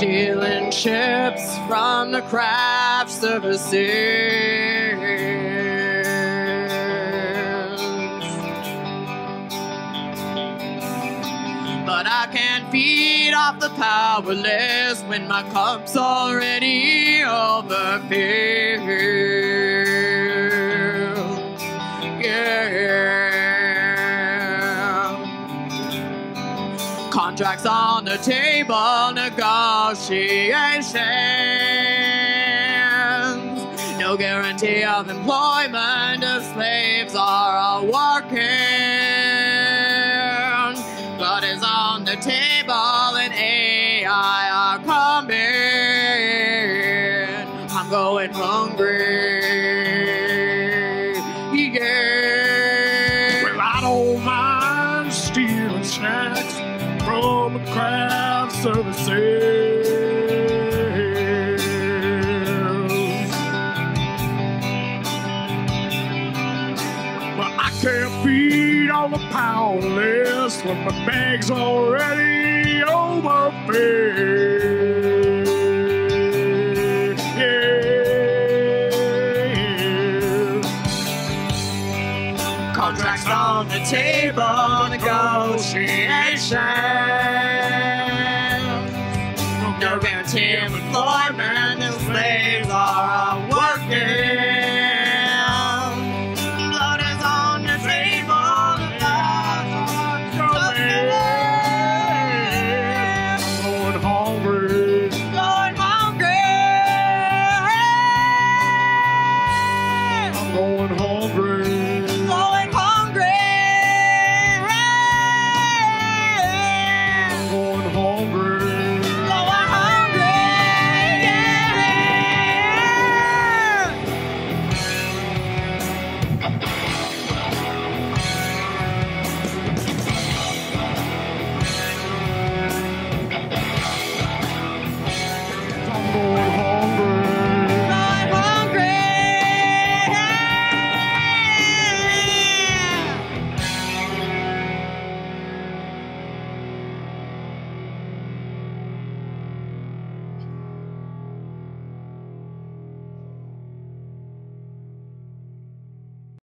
stealing ships from the the sea. But I can't feed off the powerless when my cup's already overfilled. Contracts on the table, negotiations. No guarantee of employment if slaves are all working. But it's on the table and AI are coming. I'm going hungry. Yeah. From the craft services. But I can't feed all the powerless when my bag's already overfilled. On the table, negotiations. No guarantee employment, and slaves are working. Blood is on the table, the lives are. Going hungry. Going hungry. I'm going hungry.